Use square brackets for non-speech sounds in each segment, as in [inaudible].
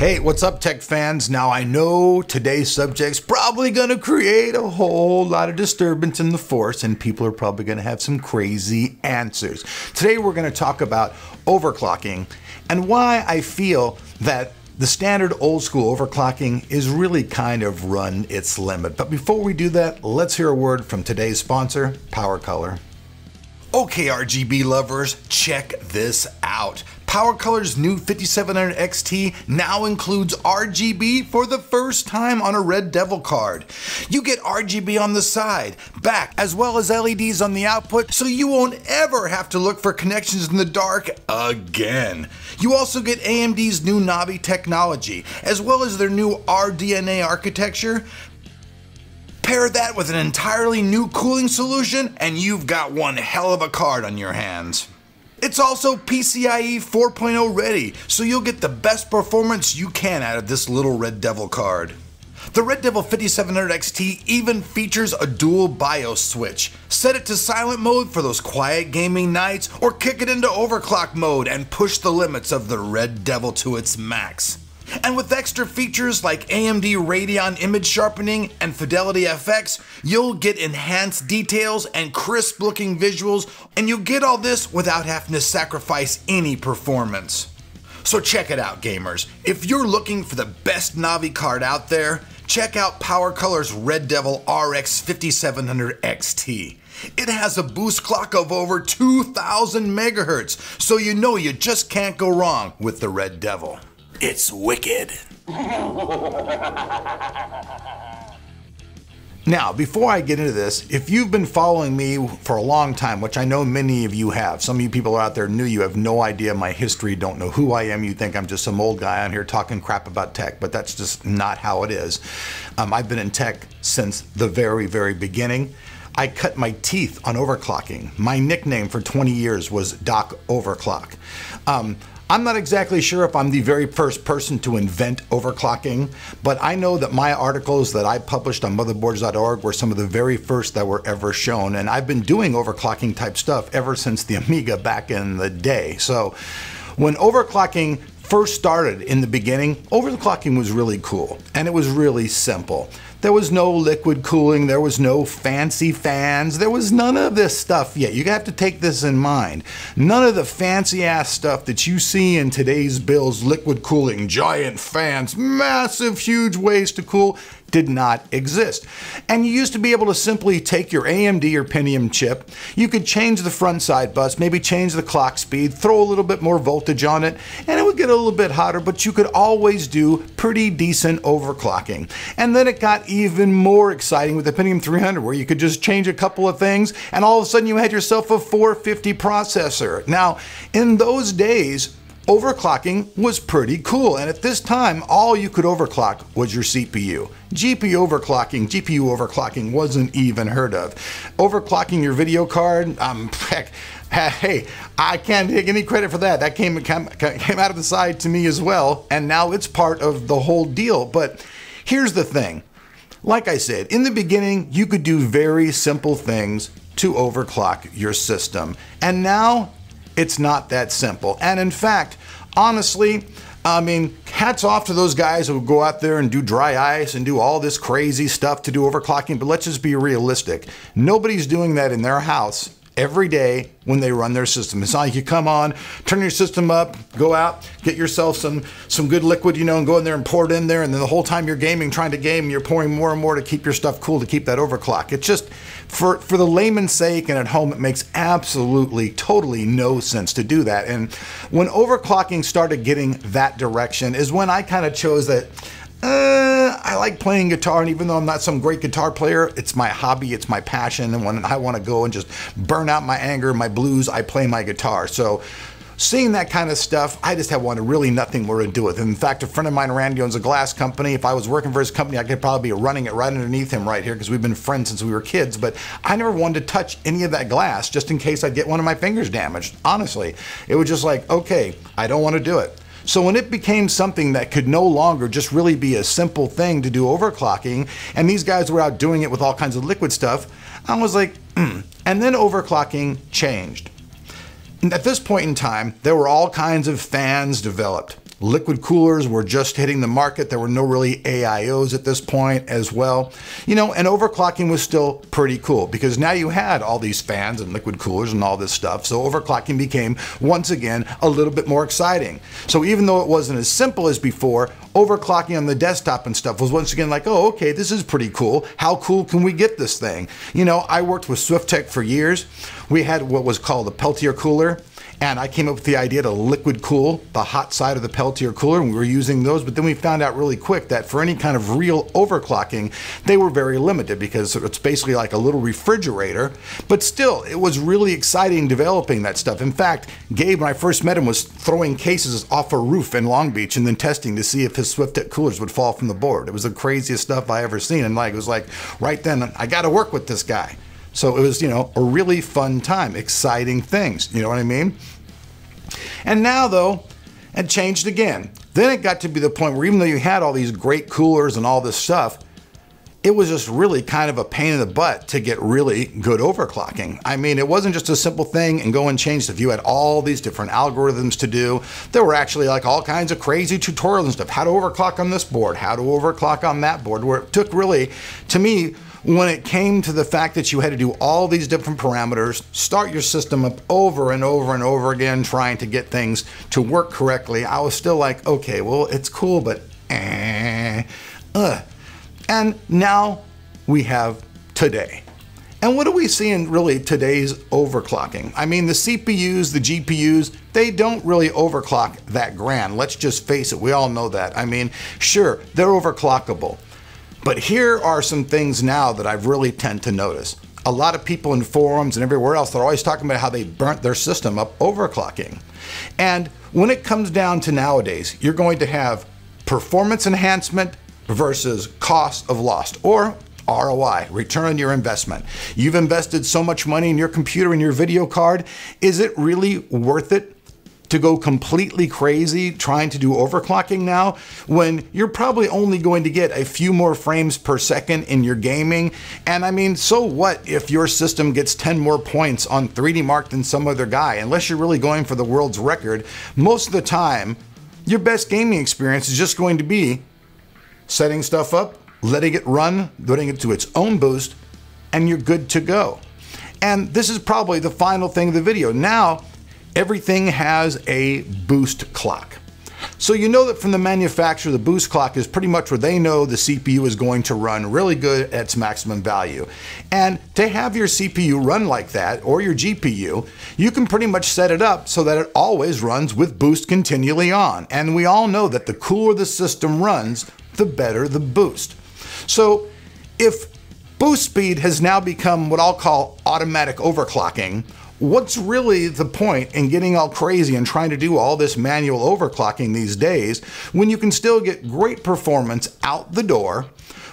Hey, what's up, tech fans? Now, I know today's subject's probably going to create a whole lot of disturbance in the force, and people are probably going to have some crazy answers. Today, we're going to talk about overclocking and why I feel that the standard old school overclocking is really kind of run its limit. But before we do that, let's hear a word from today's sponsor, PowerColor. Okay, RGB lovers, check this out. PowerColor's new 5700 XT now includes RGB for the first time on a Red Devil card. You get RGB on the side, back, as well as LEDs on the output, so you won't ever have to look for connections in the dark again. You also get AMD's new Navi technology, as well as their new RDNA architecture, Pair that with an entirely new cooling solution, and you've got one hell of a card on your hands. It's also PCIe 4.0 ready, so you'll get the best performance you can out of this little Red Devil card. The Red Devil 5700 XT even features a dual BIOS switch. Set it to silent mode for those quiet gaming nights, or kick it into overclock mode and push the limits of the Red Devil to its max. And with extra features like AMD Radeon image sharpening and Fidelity FX, you'll get enhanced details and crisp looking visuals, and you'll get all this without having to sacrifice any performance. So check it out, gamers. If you're looking for the best Navi card out there, check out PowerColor's Red Devil RX 5700 XT. It has a boost clock of over 2000 megahertz, so you know you just can't go wrong with the Red Devil. It's wicked. Now, before I get into this, if you've been following me for a long time, which I know many of you have, some of you people out there new, you have no idea my history, don't know who I am, you think I'm just some old guy on here talking crap about tech, but that's just not how it is. Um, I've been in tech since the very, very beginning. I cut my teeth on overclocking. My nickname for 20 years was Doc Overclock. Um, I'm not exactly sure if I'm the very first person to invent overclocking, but I know that my articles that I published on motherboards.org were some of the very first that were ever shown. And I've been doing overclocking type stuff ever since the Amiga back in the day. So when overclocking first started in the beginning, overclocking was really cool and it was really simple. There was no liquid cooling, there was no fancy fans, there was none of this stuff yet. You have to take this in mind. None of the fancy ass stuff that you see in today's bills, liquid cooling, giant fans, massive, huge ways to cool, did not exist. And you used to be able to simply take your AMD or Pentium chip, you could change the front side bus, maybe change the clock speed, throw a little bit more voltage on it, and it would get a little bit hotter, but you could always do pretty decent overclocking. And then it got even more exciting with the Pentium 300 where you could just change a couple of things and all of a sudden you had yourself a 450 processor. Now, in those days, overclocking was pretty cool. And at this time, all you could overclock was your CPU. GPU overclocking, GPU overclocking wasn't even heard of. Overclocking your video card, um, [laughs] heck, hey, I can't take any credit for that. That came, came, came out of the side to me as well. And now it's part of the whole deal. But here's the thing. Like I said, in the beginning, you could do very simple things to overclock your system. And now it's not that simple. And in fact, honestly, I mean, hats off to those guys who go out there and do dry ice and do all this crazy stuff to do overclocking, but let's just be realistic. Nobody's doing that in their house every day when they run their system. It's not like you come on, turn your system up, go out, get yourself some some good liquid, you know, and go in there and pour it in there, and then the whole time you're gaming, trying to game, you're pouring more and more to keep your stuff cool to keep that overclock. It's just for for the layman's sake and at home, it makes absolutely totally no sense to do that. And when overclocking started getting that direction is when I kind of chose that uh, I like playing guitar, and even though I'm not some great guitar player, it's my hobby, it's my passion, and when I want to go and just burn out my anger, my blues, I play my guitar. So seeing that kind of stuff, I just have wanted really nothing more to do with. In fact, a friend of mine, Randy, owns a glass company. If I was working for his company, I could probably be running it right underneath him right here because we've been friends since we were kids. But I never wanted to touch any of that glass just in case I'd get one of my fingers damaged. Honestly, it was just like, okay, I don't want to do it. So when it became something that could no longer just really be a simple thing to do overclocking, and these guys were out doing it with all kinds of liquid stuff, I was like, mm. and then overclocking changed. At this point in time, there were all kinds of fans developed. Liquid coolers were just hitting the market. There were no really AIOs at this point as well. You know, and overclocking was still pretty cool because now you had all these fans and liquid coolers and all this stuff. So overclocking became once again a little bit more exciting. So even though it wasn't as simple as before, overclocking on the desktop and stuff was once again like, oh, okay, this is pretty cool. How cool can we get this thing? You know, I worked with Swiftech for years. We had what was called a Peltier cooler and I came up with the idea to liquid cool the hot side of the Peltier cooler, and we were using those. But then we found out really quick that for any kind of real overclocking, they were very limited because it's basically like a little refrigerator. But still, it was really exciting developing that stuff. In fact, Gabe, when I first met him, was throwing cases off a roof in Long Beach and then testing to see if his Swiftech coolers would fall from the board. It was the craziest stuff I ever seen. And like, it was like, right then, I got to work with this guy. So it was, you know, a really fun time, exciting things. You know what I mean? And now, though, it changed again. Then it got to be the point where even though you had all these great coolers and all this stuff, it was just really kind of a pain in the butt to get really good overclocking. I mean, it wasn't just a simple thing and go and change stuff. You had all these different algorithms to do. There were actually like all kinds of crazy tutorials and stuff. How to overclock on this board, how to overclock on that board, where it took really, to me, when it came to the fact that you had to do all these different parameters, start your system up over and over and over again, trying to get things to work correctly, I was still like, okay, well, it's cool, but eh, uh. And now we have today. And what do we see in really today's overclocking? I mean, the CPUs, the GPUs, they don't really overclock that grand. Let's just face it, we all know that. I mean, sure, they're overclockable. But here are some things now that I've really tend to notice. A lot of people in forums and everywhere else, they're always talking about how they burnt their system up overclocking. And when it comes down to nowadays, you're going to have performance enhancement versus cost of lost or ROI, return on your investment. You've invested so much money in your computer and your video card. Is it really worth it to go completely crazy trying to do overclocking now when you're probably only going to get a few more frames per second in your gaming. And I mean, so what if your system gets 10 more points on 3D Mark than some other guy? Unless you're really going for the world's record, most of the time, your best gaming experience is just going to be setting stuff up, letting it run, letting it to its own boost, and you're good to go. And this is probably the final thing of the video. Now, everything has a boost clock. So you know that from the manufacturer, the boost clock is pretty much where they know the CPU is going to run really good at its maximum value. And to have your CPU run like that, or your GPU, you can pretty much set it up so that it always runs with boost continually on. And we all know that the cooler the system runs, the better the boost. So if boost speed has now become what I'll call automatic overclocking, what's really the point in getting all crazy and trying to do all this manual overclocking these days when you can still get great performance out the door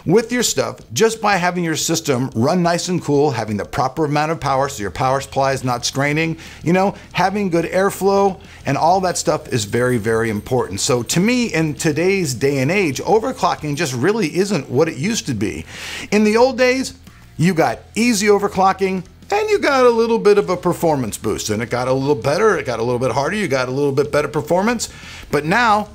with your stuff just by having your system run nice and cool, having the proper amount of power so your power supply is not straining, you know, having good airflow and all that stuff is very, very important. So to me, in today's day and age, overclocking just really isn't what it used to be. In the old days, you got easy overclocking, and you got a little bit of a performance boost and it got a little better it got a little bit harder you got a little bit better performance. But now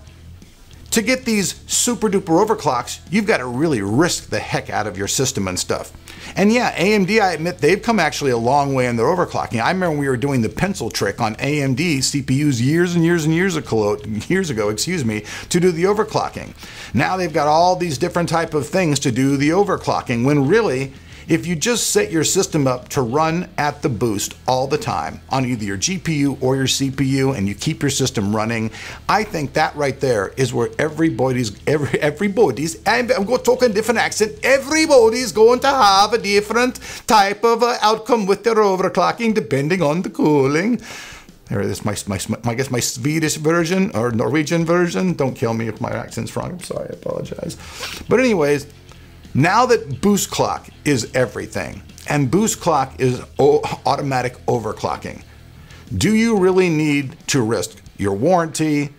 to get these super duper overclocks you've got to really risk the heck out of your system and stuff. And yeah AMD I admit they've come actually a long way in their overclocking. I remember we were doing the pencil trick on AMD CPUs years and years and years ago years ago excuse me to do the overclocking. Now they've got all these different type of things to do the overclocking when really if you just set your system up to run at the boost all the time on either your GPU or your CPU and you keep your system running, I think that right there is where everybody's, every, everybody's, I'm, I'm going to talk different accent, everybody's going to have a different type of uh, outcome with their overclocking depending on the cooling. There is, my, my, my, I guess my Swedish version or Norwegian version. Don't kill me if my accent's wrong. I'm sorry, I apologize. But anyways, now that boost clock is everything, and boost clock is automatic overclocking, do you really need to risk your warranty,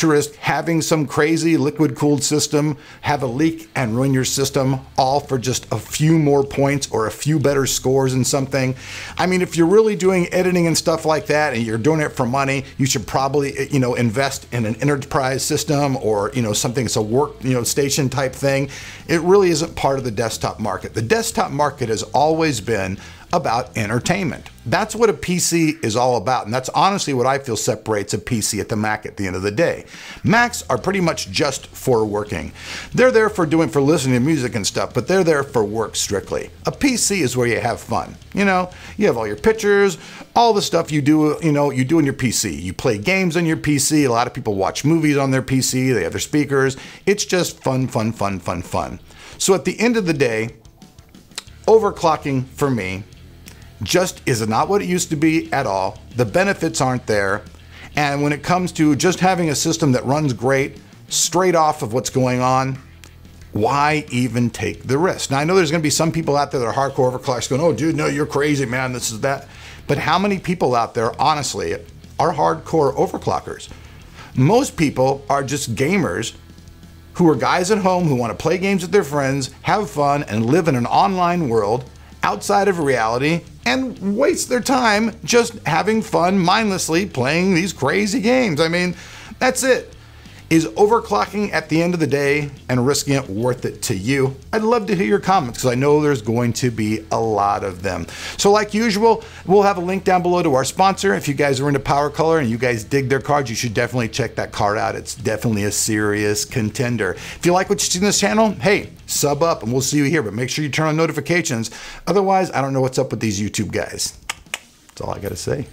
to risk having some crazy liquid cooled system have a leak and ruin your system all for just a few more points or a few better scores in something? I mean, if you're really doing editing and stuff like that and you're doing it for money, you should probably, you know, invest in an enterprise system or, you know, something that's a work, you know, station type thing. It really isn't part of the desktop market. The desktop market has always been about entertainment. That's what a PC is all about. And that's honestly what I feel separates a PC at the Mac at the end of the day. Macs are pretty much just for working. They're there for doing, for listening to music and stuff, but they're there for work strictly. A PC is where you have fun. You know, you have all your pictures, all the stuff you do, you know, you do on your PC. You play games on your PC. A lot of people watch movies on their PC. They have their speakers. It's just fun, fun, fun, fun, fun. So at the end of the day, overclocking for me just is not what it used to be at all. The benefits aren't there. And when it comes to just having a system that runs great, straight off of what's going on, why even take the risk? Now, I know there's going to be some people out there that are hardcore overclockers going, oh, dude, no, you're crazy, man, this is that. But how many people out there, honestly, are hardcore overclockers? Most people are just gamers who are guys at home who want to play games with their friends, have fun, and live in an online world outside of reality and waste their time just having fun mindlessly playing these crazy games. I mean, that's it. Is overclocking at the end of the day and risking it worth it to you? I'd love to hear your comments because I know there's going to be a lot of them. So like usual, we'll have a link down below to our sponsor. If you guys are into Power Color and you guys dig their cards, you should definitely check that card out. It's definitely a serious contender. If you like what you see in this channel, hey, sub up and we'll see you here, but make sure you turn on notifications. Otherwise, I don't know what's up with these YouTube guys. That's all I got to say.